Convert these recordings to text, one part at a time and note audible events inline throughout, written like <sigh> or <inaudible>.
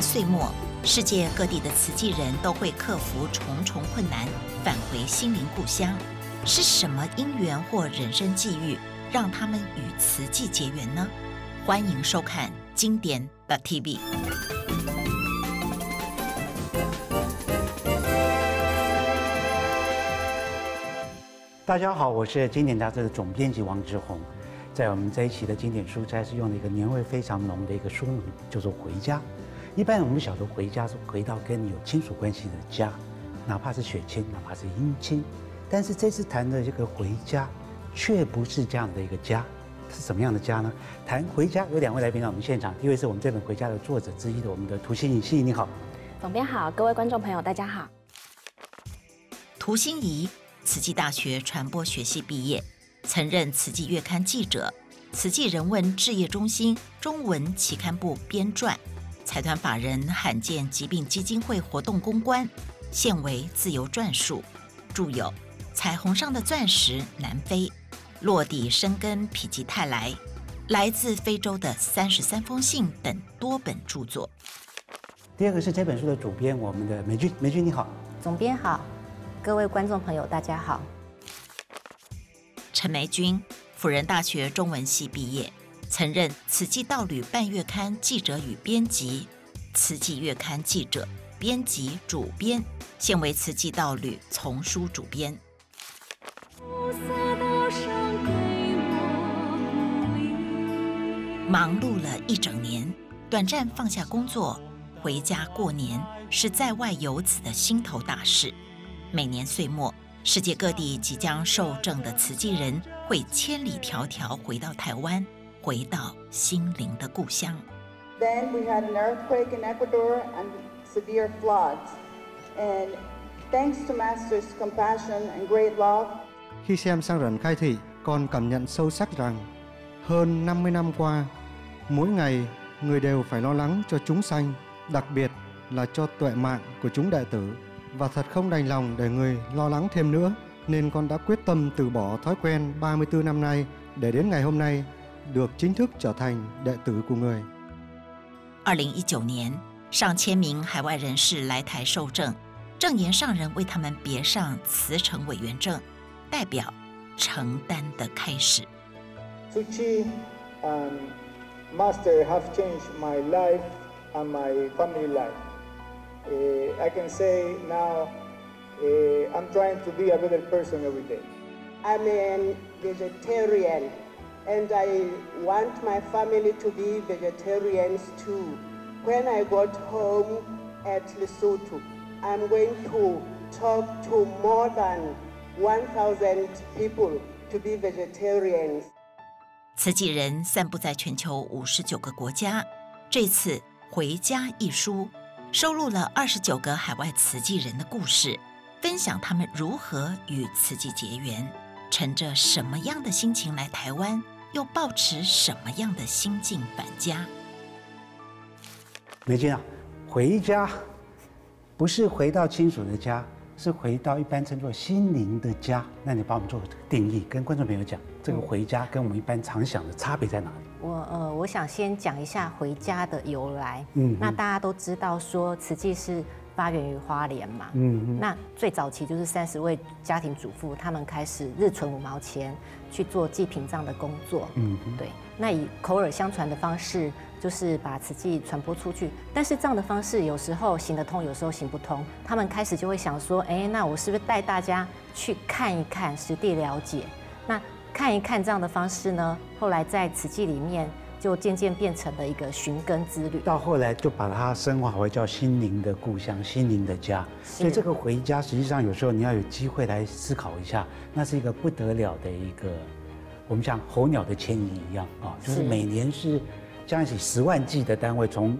岁末，世界各地的慈济人都会克服重重困难，返回心灵故乡。是什么因缘或人生际遇，让他们与慈济结缘呢？欢迎收看经典的 TV。大家好，我是经典杂志的总编辑王志宏。在我们这一期的经典书斋是用了一个年味非常浓的一个书名，叫做《回家》。一般我们晓得回家是回到跟有亲属关系的家，哪怕是血亲，哪怕是姻亲。但是这次谈的这个回家，却不是这样的一个家，是什么样的家呢？谈回家有两位来宾在我们现场，一位是我们这本《回家》的作者之一的我们的涂心怡，心怡你好。总编好，各位观众朋友大家好。涂心怡，慈济大学传播学系毕业，曾任慈济月刊记者、慈济人文置业中心中文期刊部编撰，财团法人罕见疾病基金会活动公关，现为自由撰述，著有。彩虹上的钻石，南非，落地生根，否极泰来，来自非洲的三十三封信等多本著作。第二个是这本书的主编，我们的美君，美君你好，总编好，各位观众朋友大家好。陈梅君，辅仁大学中文系毕业，曾任《慈济道旅》半月刊记者与编辑，《慈济月刊》记者、编辑、主编，现为《慈济道旅》丛书主编。忙碌了一整年，短暂放下工作，回家过年是在外游子的心头大事。每年岁末，世界各地即将受证的慈济人会千里迢迢回到台湾，回到心灵的故乡。Then we had an earthquake in Ecuador and severe floods, and thanks to Master's compassion and great love. Khi xem sang rần khai thị, con cảm nhận sâu sắc rằng hơn 50 năm qua, mỗi ngày người đều phải lo lắng cho chúng sanh, đặc biệt là cho tuệ mạng của chúng đệ tử. Và thật không đành lòng để người lo lắng thêm nữa, nên con đã quyết tâm từ bỏ thói quen 34 năm nay để đến ngày hôm nay được chính thức trở thành đệ tử của người. 2019年，上千名海外人士来台受证，证言上人为他们别上慈诚委员证。代表承担的开始。Suchi and Master have changed my life and my family life. Uh, I can say now uh, I'm trying to be a better person every day. I'm a vegetarian And I want my family to be vegetarians too. When I got home at Lesotho, I'm going to talk to more than 1,000 people to be vegetarians。慈济人散布在全球五十九个国家。这次《回家》一书收录了二十九个海外慈济人的故事，分享他们如何与慈济结缘，乘着什么样的心情来台湾，又抱持什么样的心境返家。美金啊，回家不是回到亲属的家。是回到一般称作心灵的家，那你帮我们做个定义，跟观众朋友讲，这个回家跟我们一般常想的差别在哪里？我呃，我想先讲一下回家的由来。嗯，那大家都知道说，慈济是发源于花莲嘛。嗯嗯。那最早期就是三十位家庭主妇，他们开始日存五毛钱去做祭品葬的工作。嗯，对。那以口耳相传的方式。就是把慈济传播出去，但是这样的方式有时候行得通，有时候行不通。他们开始就会想说：“哎，那我是不是带大家去看一看，实地了解？那看一看这样的方式呢？后来在慈济里面就渐渐变成了一个寻根之旅。到后来就把它升华为叫心灵的故乡、心灵的家。所以这个回家，实际上有时候你要有机会来思考一下，那是一个不得了的一个，我们像候鸟的迁移一样啊，就是每年是。将起十万计的单位从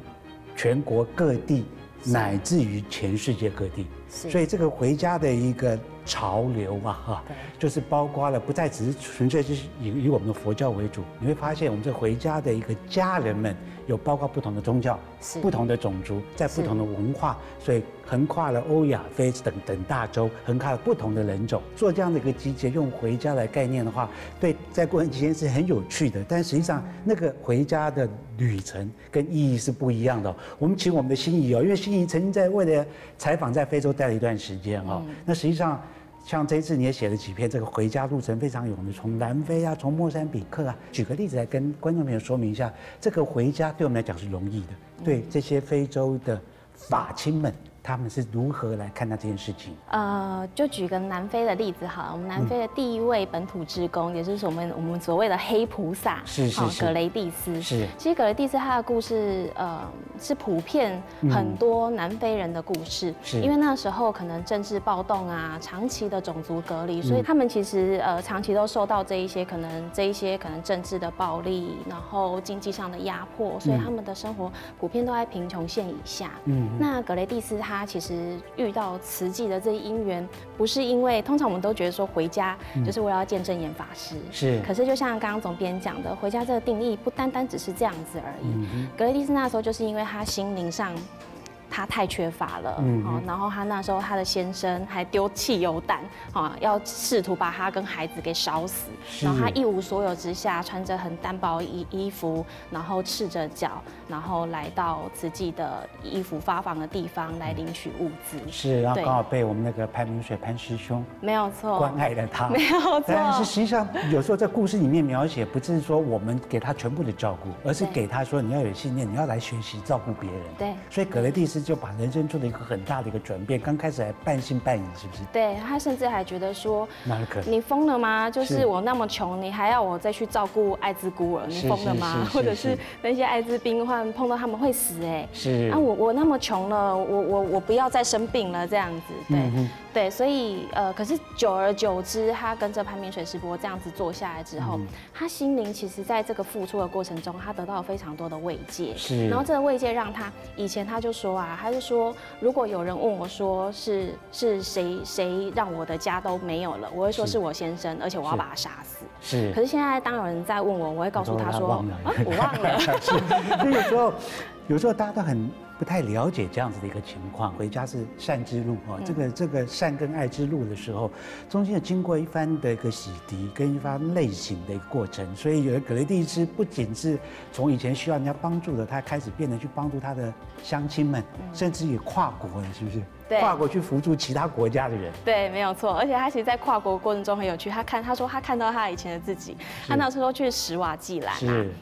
全国各地乃至于全世界各地，所以这个回家的一个潮流啊，哈，就是包括了不再只是纯粹就是以以我们的佛教为主，你会发现我们这回家的一个家人们有包括不同的宗教、不同的种族，在不同的文化，所以横跨了欧亚非等等大洲，横跨了不同的人种，做这样的一个集结，用回家来概念的话，对，在过程期间是很有趣的，但实际上那个回家的旅程跟意义是不一样的。我们请我们的心仪哦，因为心仪曾经在为了采访在非洲待了一段时间哦，那实际上。像这一次你也写了几篇这个回家路程非常有名，从南非啊，从莫桑比克啊，举个例子来跟观众朋友说明一下，这个回家对我们来讲是容易的，对这些非洲的法亲们。他们是如何来看待这件事情？呃，就举个南非的例子好了。我们南非的第一位本土职工，也就是我们我们所谓的黑菩萨，是是是，格雷蒂斯。是，其实格雷蒂斯他的故事，呃，是普遍很多南非人的故事。是，因为那时候可能政治暴动啊，长期的种族隔离，所以他们其实呃长期都受到这一些可能这一些可能政治的暴力，然后经济上的压迫，所以他们的生活普遍都在贫穷线以下。嗯，那格雷蒂斯他。他其实遇到慈济的这一因缘，不是因为通常我们都觉得说回家就是为了要见证严法师，是。可是就像刚刚总编讲的，回家这个定义不单单只是这样子而已。格雷蒂斯那时候就是因为他心灵上。他太缺乏了，嗯，然后他那时候他的先生还丢汽油弹，啊，要试图把他跟孩子给烧死，然后他一无所有之下，穿着很单薄衣衣服，然后赤着脚，然后来到慈济的衣服发放的地方来领取物资，是，然后刚好被我们那个潘明水潘师兄没有错。关爱了他，没有错，但是实际上有时候在故事里面描写，不是说我们给他全部的照顾，而是给他说你要有信念，你要来学习照顾别人，对，所以格雷蒂斯。就把人生做了一个很大的一个转变，刚开始还半信半疑，是不是？对他甚至还觉得说，哪可你疯了吗？就是我那么穷，你还要我再去照顾艾滋孤儿，你疯了吗？或者是那些艾滋病患碰到他们会死，哎，是啊，我我那么穷了，我我我不要再生病了，这样子，对。对，所以呃，可是久而久之，他跟着潘明水师伯这样子做下来之后，他心灵其实在这个付出的过程中，他得到了非常多的慰藉。是。然后这个慰藉让他以前他就说啊，他就说，如果有人问我说是是谁谁让我的家都没有了，我会说是我先生，而且我要把他杀死。是。可是现在当有人在问我，我会告诉他说，啊，我忘了。<laughs> <laughs> 所以有时候，有时候大家都很。不太了解这样子的一个情况，回家是善之路啊，这个这个善跟爱之路的时候，中间经过一番的一个洗涤跟一番类型的一个过程，所以有的格雷蒂斯不仅是从以前需要人家帮助的，他开始变得去帮助他的乡亲们，甚至也跨国了，是不是？跨国去扶助其他国家的人，对，没有错。而且他其实，在跨国过程中很有趣。他看，他说他看到他以前的自己，他那时候去史瓦济兰，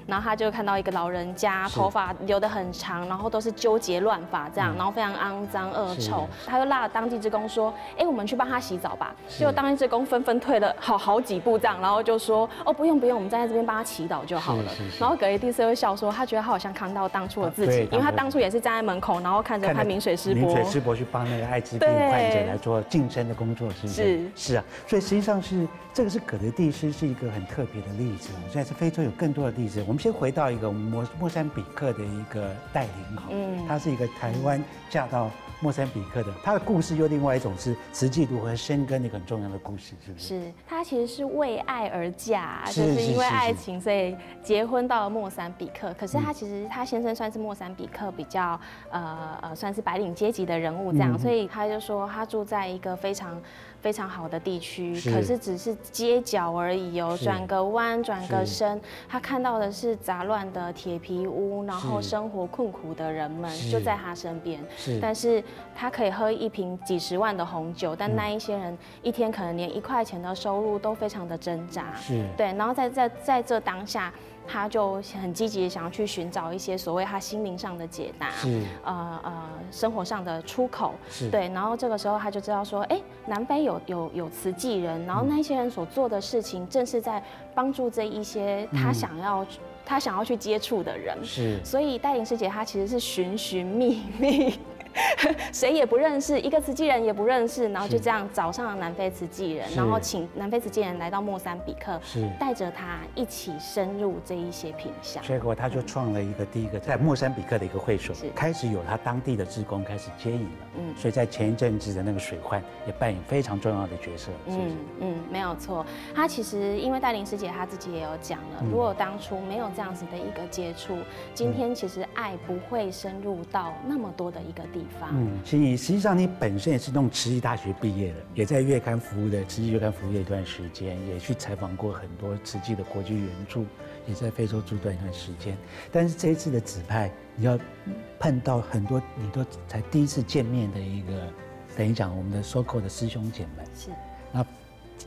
然后他就看到一个老人家，头发留得很长，然后都是纠结乱发这样，然后非常肮脏恶臭。他就拉了当地职工说：“哎，我们去帮他洗澡吧。”结果当地职工纷纷退了好好几步这样，然后就说：“哦，不用不用，我们站在这边帮他祈祷就好了。”然后格雷蒂斯会笑说：“他觉得他好像看到当初的自己，因为他当初也是站在门口，然后看着潘明水师伯，明水师伯去帮那个艾滋病患者来做晋升的工作，是不是？是是啊，所以实际上是这个是葛德蒂斯是一个很特别的例子。现在是非洲有更多的例子。我们先回到一个莫莫桑比克的一个带领哈，嗯，他是一个台湾嫁到。莫桑比克的，他的故事又另外一种是实际如何生根的很重要的故事，是不是？是，他其实是为爱而嫁，就是因为爱情，所以结婚到了莫桑比克。可是他其实他先生算是莫桑比克比较呃呃算是白领阶级的人物这样，所以他就说他住在一个非常。非常好的地区，可是只是街角而已哦，转个弯，转个身，他看到的是杂乱的铁皮屋，然后生活困苦的人们就在他身边。是，但是他可以喝一瓶几十万的红酒，但那一些人一天可能连一块钱的收入都非常的挣扎。是，对，然后在在在这当下。他就很积极的想要去寻找一些所谓他心灵上的解答，是。呃呃生活上的出口，是。对，然后这个时候他就知道说，哎，南非有有有慈济人，然后那些人所做的事情，正是在帮助这一些他想要他想要去接触的人，是，所以戴琳师姐她其实是寻寻觅觅。<laughs> 谁也不认识，一个慈济人也不认识，然后就这样找上了南非慈济人，然后请南非慈济人来到莫桑比克，带着他一起深入这一些品相。结果他就创了一个第一个在莫桑比克的一个会所，开始有他当地的职工开始接引了。嗯，所以在前一阵子的那个水患也扮演非常重要的角色。嗯嗯，没有错。他其实因为戴琳师姐她自己也有讲了，如果当初没有这样子的一个接触，今天其实爱不会深入到那么多的一个地方。嗯，心怡，实际上你本身也是从慈济大学毕业的，也在月刊服务的慈济月刊服务了一段时间，也去采访过很多慈济的国际援助，也在非洲住过一段时间。但是这一次的指派，你要碰到很多你都才第一次见面的一个，等于讲我们的 so called 的师兄姐们，是，那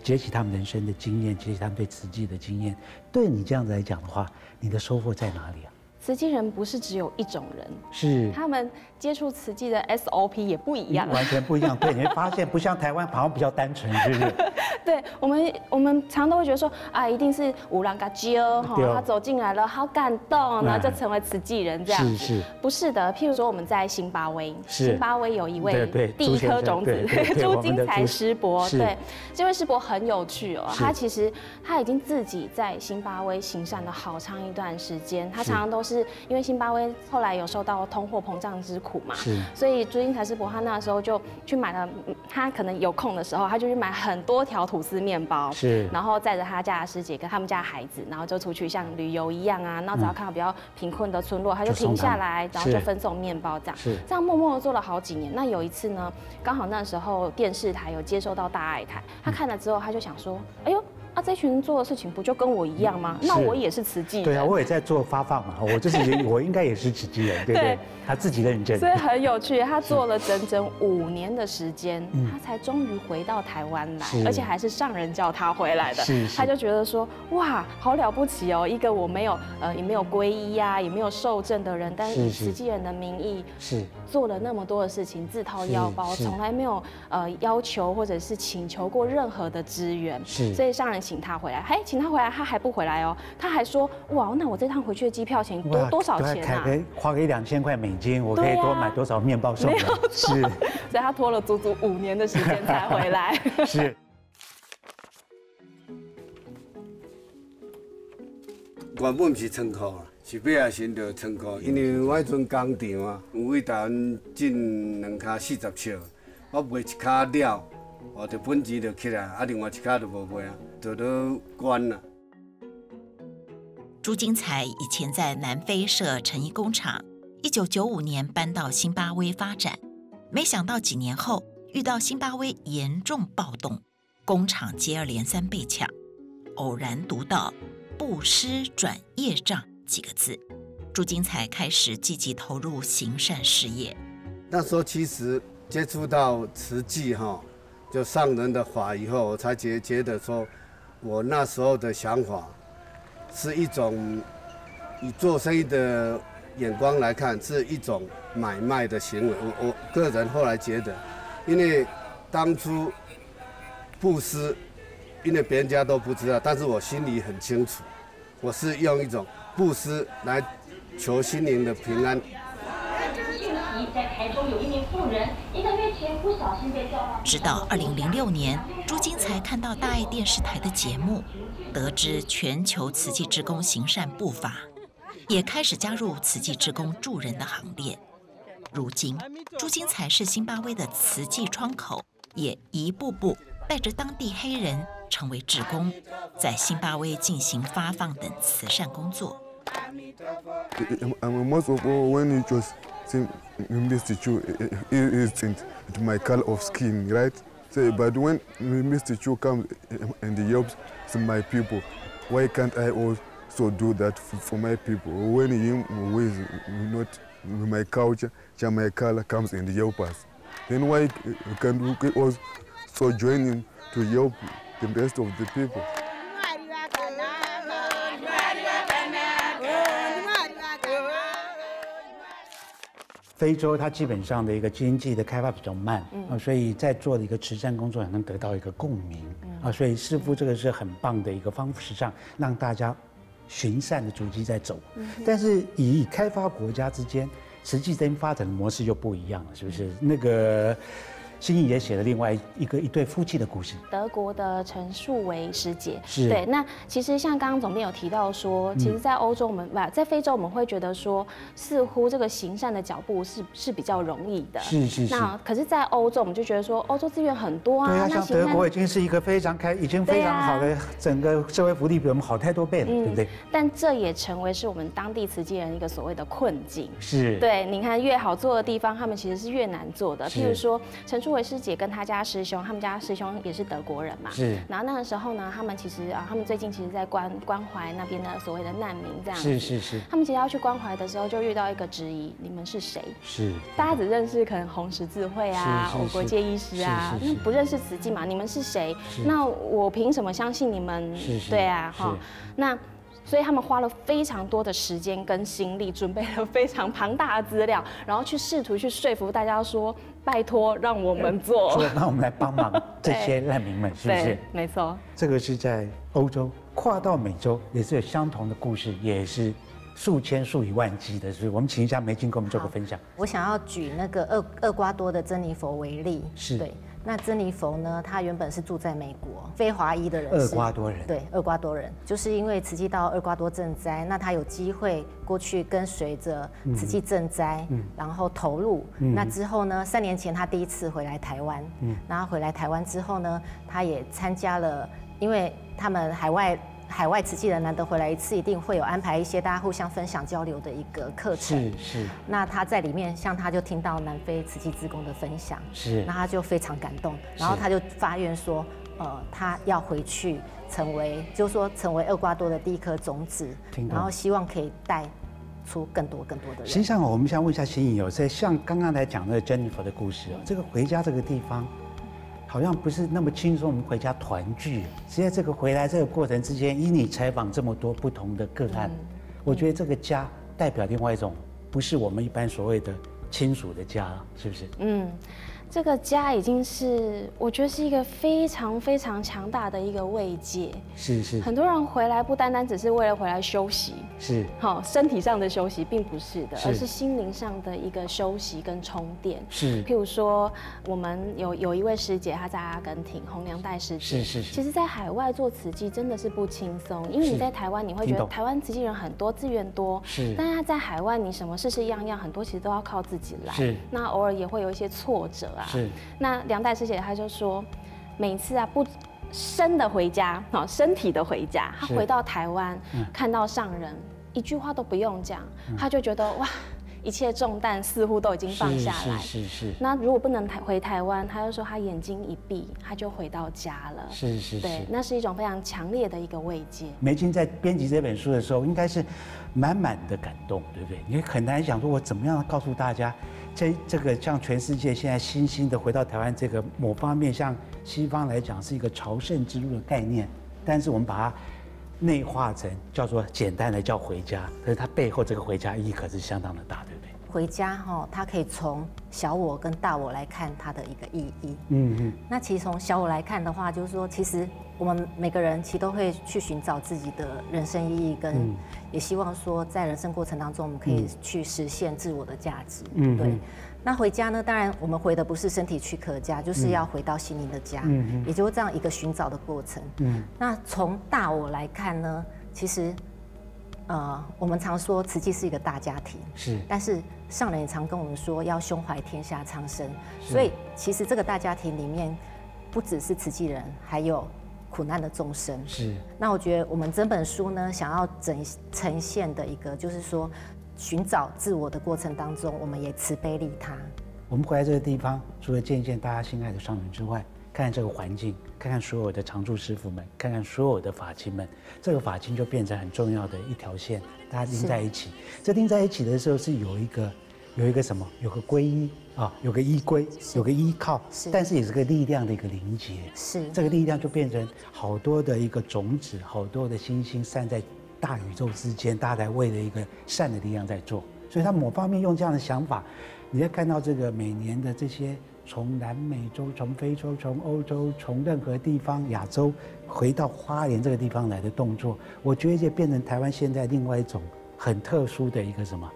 结起他们人生的经验，结起他们对慈济的经验，对你这样子来讲的话，你的收获在哪里啊？慈济人不是只有一种人，是他们接触瓷器的 SOP 也不一样，完全不一样。对，你会发现不像台湾，好像比较单纯，是不是？对我们，我们常都会觉得说，啊，一定是五郎嘎揪哈，他走进来了，好感动，然后就成为慈济人这样。是是，不是的。譬如说我们在新巴威，新巴威有一位第一颗种子 <laughs> 朱金才师伯，对，这位师伯很有趣哦。他其实他已经自己在新巴威行善了好长一段时间，他常常都是。是因为辛巴威后来有受到通货膨胀之苦嘛，是，所以朱金才师伯他那时候就去买了，他可能有空的时候，他就去买很多条吐司面包，是，然后载着他家的师姐跟他们家孩子，然后就出去像旅游一样啊，然后只要看到比较贫困的村落，他就停下来，然后就分送面包这样，是，这样默默的做了好几年。那有一次呢，刚好那时候电视台有接收到大爱台，他看了之后，他就想说，哎呦。啊，这群人做的事情不就跟我一样吗？那我也是慈济。对啊，我也在做发放嘛，我就是我应该也是慈济人，对不对？他自己认证。所以很有趣，他做了整整五年的时间，他才终于回到台湾来，而且还是上人叫他回来的。是。他就觉得说，哇，好了不起哦，一个我没有呃也没有皈依呀，也没有受证的人，但是以慈济人的名义是做了那么多的事情，自掏腰包，从来没有呃要求或者是请求过任何的资源。是。所以上人。请他回来，嘿，请他回来，他还不回来哦。他还说，哇，那我这趟回去的机票钱多多少钱啊？花个一两千块美金，我可以多买多少面包送？是，所以他拖了足足五年的时间才回来。<laughs> 是。原本是仓库啊，是要来先到仓库，因为我迄阵工厂啊，有位台湾进两卡四十尺，我卖一卡了。哦，就本钱就起来，啊，另外一卡就无卖啊，就都关了。朱金才以前在南非设成衣工厂，一九九五年搬到新巴威发展，没想到几年后遇到新巴威严重暴动，工厂接二连三被抢，偶然读到“布施转业障”几个字，朱金才开始积极投入行善事业。那时候其实接触到慈济哈。就上人的法以后，我才觉觉得说，我那时候的想法，是一种以做生意的眼光来看，是一种买卖的行为。我我个人后来觉得，因为当初布施，因为别人家都不知道，但是我心里很清楚，我是用一种布施来求心灵的平安。在台中有一名妇人，一个月前不小心被叫到。直到二零零六年，朱金才看到大爱电视台的节目，得知全球慈济职工行善步伐，也开始加入慈济职工助人的行列。如今，朱金才是辛巴威的慈济窗口，也一步步带着当地黑人成为职工，在辛巴威进行发放等慈善工作。Mr. Chu is in my color of skin, right? So, but when Mr. Chu comes eh, and helps my people, why can't I also do that for my people? When who is not my culture, my color comes and help us, then why eh, can't we also join him to help the rest of the people? 非洲它基本上的一个经济的开发比较慢啊，所以在做的一个慈善工作也能得到一个共鸣啊，所以似乎这个是很棒的一个方式上让大家循善的足迹在走。但是以开发国家之间，实际间发展的模式就不一样了，是不是？那个。心怡也写了另外一个一对夫妻的故事。德国的陈树维师姐是对。那其实像刚刚总编有提到说，其实，在欧洲我们不在非洲我们会觉得说，似乎这个行善的脚步是是比较容易的。是是是。那可是，在欧洲我们就觉得说，欧洲资源很多啊。对啊，像德国已经是一个非常开，已经非常好的整个社会福利比我们好太多倍了，对不对？但这也成为是我们当地慈济人一个所谓的困境。是。对，你看越好做的地方，他们其实是越难做的。譬如说陈树。维师姐跟他家师兄，他们家师兄也是德国人嘛。是。然后那个时候呢，他们其实啊，他们最近其实在关关怀那边的所谓的难民这样。是是是。他们其实要去关怀的时候，就遇到一个质疑：你们是谁？是。大家只认识可能红十字会啊，我国界医师啊，那不认识慈济嘛？你们是谁？那我凭什么相信你们？对啊，哈。那。所以他们花了非常多的时间跟心力，准备了非常庞大的资料，然后去试图去说服大家说：“拜托，让我们做，让我们来帮忙这些难民们，是不是？”没错。这个是在欧洲，跨到美洲也是有相同的故事，也是数千数以万计的。所以我们请一下梅金给我们做个分享。我想要举那个厄厄瓜多的珍妮佛为例，是对。那珍妮佛呢？她原本是住在美国，非华裔的人，厄瓜多人。对，厄瓜多人，就是因为慈济到厄瓜多赈灾，那她有机会过去跟随着慈济赈灾，然后投入。那之后呢？三年前她第一次回来台湾，然后回来台湾之后呢，她也参加了，因为他们海外。海外慈济人难得回来一次，一定会有安排一些大家互相分享交流的一个课程。是是。那他在里面，像他就听到南非慈济职工的分享，是。那他就非常感动，然后他就发愿说，呃，他要回去成为，就是说成为厄瓜多的第一颗种子，然后希望可以带出更多更多的人。实际上，我们想问一下新颖，有在像刚刚才讲的 Jennifer 的故事哦，这个回家这个地方。好像不是那么轻松，我们回家团聚。实际上，这个回来这个过程之间，以你采访这么多不同的个案，我觉得这个家代表另外一种，不是我们一般所谓的亲属的家，是不是？嗯。这个家已经是，我觉得是一个非常非常强大的一个慰藉。是是。很多人回来不单单只是为了回来休息，是。好，身体上的休息并不是的，而是心灵上的一个休息跟充电。是。譬如说，我们有有一位师姐，她在阿根廷，红娘带师姐。是是是。其实，在海外做慈济真的是不轻松，因为你在台湾，你会觉得台湾慈济人很多，资源多。是。但是他在海外，你什么事事样样很多，其实都要靠自己来。是。那偶尔也会有一些挫折啊。是，那梁代师姐她就说，每次啊不生的回家，好身体的回家，她回到台湾看到上人，一句话都不用讲，她就觉得哇，一切重担似乎都已经放下来。是是是。那如果不能台回台湾，他就说他眼睛一闭，他就回到家了。是是是。对，那是一种非常强烈的一个慰藉。梅金在编辑这本书的时候，应该是满满的感动，对不对？你很难想说，我怎么样告诉大家。这这个像全世界现在新兴的回到台湾这个某方面，像西方来讲是一个朝圣之路的概念，但是我们把它内化成叫做简单的叫回家，可是它背后这个回家意义可是相当的大，对不对？回家哈，它可以从小我跟大我来看它的一个意义。嗯嗯。那其实从小我来看的话，就是说，其实我们每个人其实都会去寻找自己的人生意义，跟也希望说，在人生过程当中，我们可以去实现自我的价值。嗯。对。那回家呢？当然，我们回的不是身体躯壳家，就是要回到心灵的家。嗯嗯。也就是这样一个寻找的过程。嗯。那从大我来看呢？其实。呃，我们常说慈济是一个大家庭，是。但是上人也常跟我们说，要胸怀天下苍生。所以其实这个大家庭里面，不只是慈济人，还有苦难的众生。是。那我觉得我们整本书呢，想要整呈现的一个，就是说寻找自我的过程当中，我们也慈悲利他。我们回来这个地方，除了见一见大家心爱的上人之外，看看这个环境，看看所有的常住师傅们，看看所有的法亲们，这个法亲就变成很重要的一条线，大家钉在一起。这钉在一起的时候是有一个，有一个什么？有个皈依啊，有个依归，有个依靠，但是也是个力量的一个凝结。是这个力量就变成好多的一个种子，好多的星星散在大宇宙之间，大家为了一个善的力量在做。所以他某方面用这样的想法，你在看到这个每年的这些。从南美洲、从非洲、从欧洲、从任何地方、亚洲回到花莲这个地方来的动作，我觉得就变成台湾现在另外一种很特殊的一个什么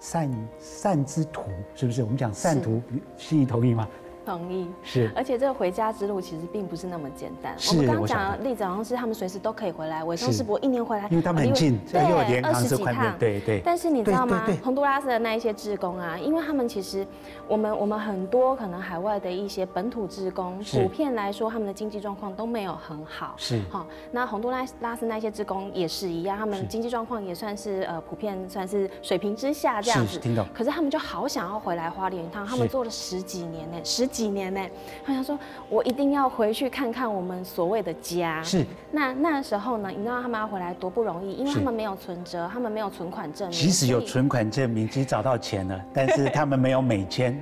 善善之徒，是不是？我们讲善徒，心意同意吗？同意是，而且这个回家之路其实并不是那么简单。我们刚刚讲的例子好像是他们随时都可以回来，韦松世博一年回来，因为他们很近，对，二十几趟，对对。但是你知道吗？洪都拉斯的那一些志工啊，因为他们其实，我们我们很多可能海外的一些本土志工，普遍来说他们的经济状况都没有很好。是。好，那洪都拉拉斯那些志工也是一样，他们经济状况也算是呃普遍算是水平之下这样子。听懂。可是他们就好想要回来花莲一趟，他们做了十几年呢，十几年呢。好想说，我一定要回去看看我们所谓的家。是。那那时候呢，你知道他们要回来多不容易，因为他们没有存折，他们没有存款证明。即使有存款证明，其实找到钱了，但是 <laughs> 他们没有美签。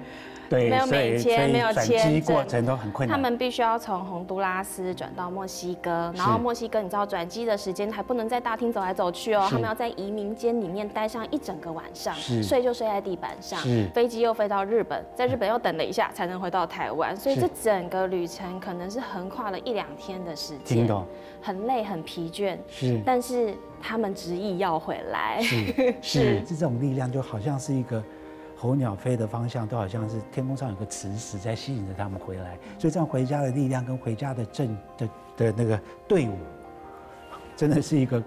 对，没有美签，没有签过程都很困难。他们必须要从洪都拉斯转到墨西哥，然后墨西哥你知道转机的时间还不能在大厅走来走去哦，他们要在移民间里面待上一整个晚上，睡就睡在地板上。飞机又飞到日本，在日本又等了一下才能回到台湾，所以这整个旅程可能是横跨了一两天的时间，听懂？很累很疲倦，是，但是他们执意要回来，是 <laughs> 是，这种力量就好像是一个。候鸟飞的方向都好像是天空上有个磁石在吸引着他们回来，所以这样回家的力量跟回家的阵的的那个队伍，真的是一个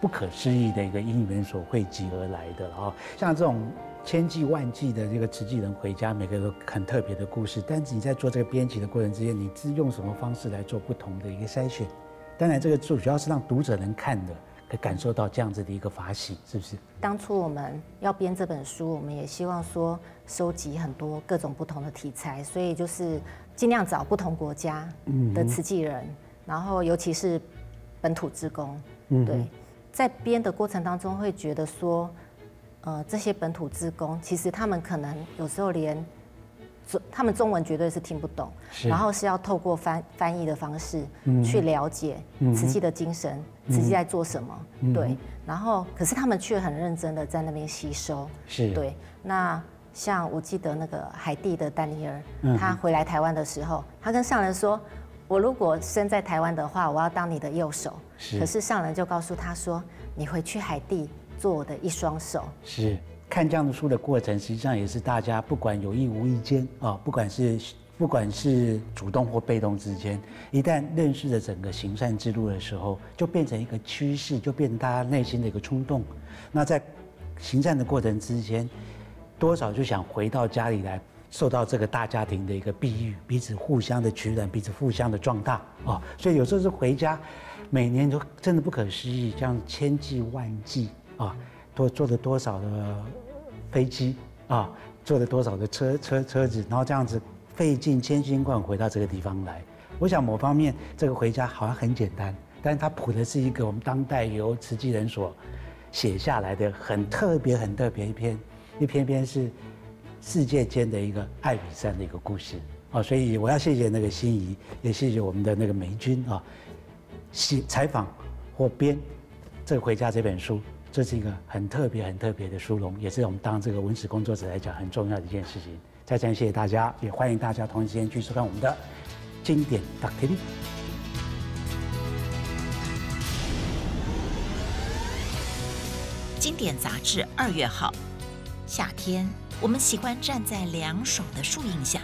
不可思议的一个因缘所汇集而来的啊！像这种千计万计的这个慈济人回家，每个都很特别的故事。但是你在做这个编辑的过程之间，你是用什么方式来做不同的一个筛选？当然，这个主要是让读者能看的。感受到这样子的一个法喜，是不是？当初我们要编这本书，我们也希望说收集很多各种不同的题材，所以就是尽量找不同国家的慈济人，然后尤其是本土职工。对，在编的过程当中会觉得说，呃，这些本土职工其实他们可能有时候连。他们中文绝对是听不懂，然后是要透过翻翻译的方式去了解瓷器的精神，瓷器在做什么。对，然后可是他们却很认真的在那边吸收。是，对。那像我记得那个海地的丹尼尔，他回来台湾的时候，他跟上人说：“我如果生在台湾的话，我要当你的右手。”可是上人就告诉他说：“你回去海地做我的一双手。”是。看这样的书的过程，实际上也是大家不管有意无意间啊，不管是不管是主动或被动之间，一旦认识了整个行善之路的时候，就变成一个趋势，就变成大家内心的一个冲动。那在行善的过程之间，多少就想回到家里来，受到这个大家庭的一个庇护，彼此互相的取暖，彼此互相的壮大啊。所以有时候是回家，每年都真的不可思议，这样千计万计啊。多坐了多少的飞机啊？坐了多少的车车车子？然后这样子费尽千辛万苦回到这个地方来。我想某方面这个回家好像很简单，但是它谱的是一个我们当代由慈济人所写下来的很特别、很特别一篇，一篇篇是世界间的一个爱与善的一个故事啊。所以我要谢谢那个心仪，也谢谢我们的那个梅君啊，写采访或编这个回家这本书。这是一个很特别、很特别的殊荣，也是我们当这个文史工作者来讲很重要的一件事情。再次谢谢大家，也欢迎大家同一时间去收看我们的经典大 TV。经典杂志二月号，夏天我们喜欢站在凉爽的树荫下，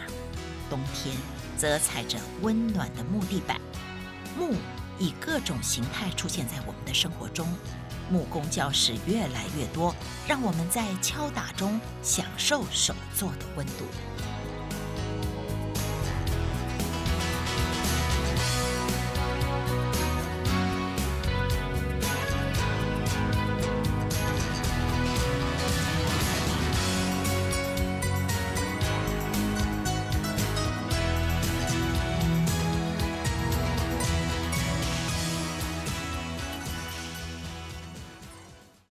冬天则踩着温暖的木地板。木以各种形态出现在我们的生活中。木工教室越来越多，让我们在敲打中享受手作的温度。